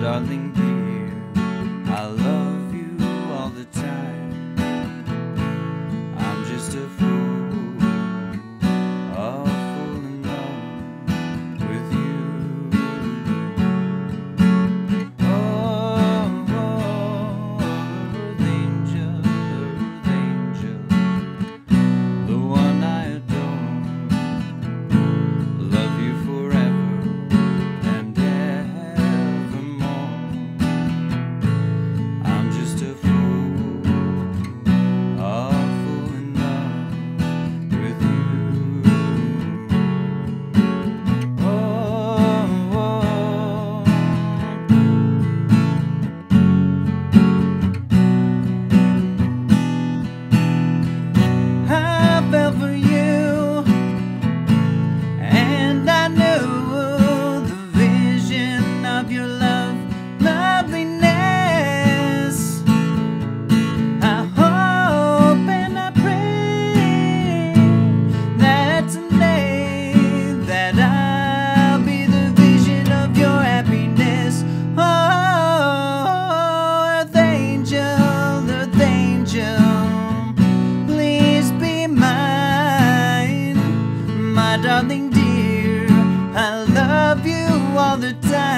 darling. The time.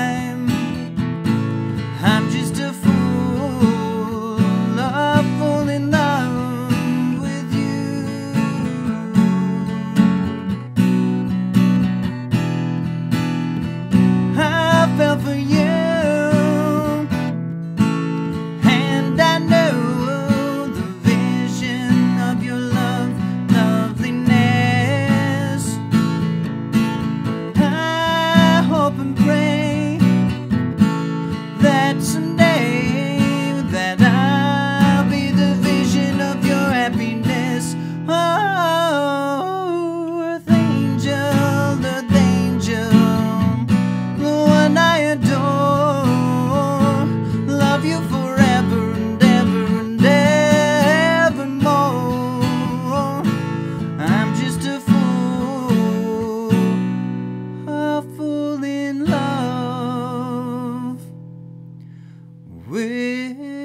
yeah.